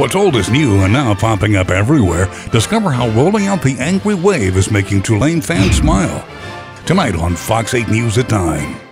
What's old is new and now popping up everywhere. Discover how rolling out the angry wave is making Tulane fans smile. Tonight on Fox 8 News at 9.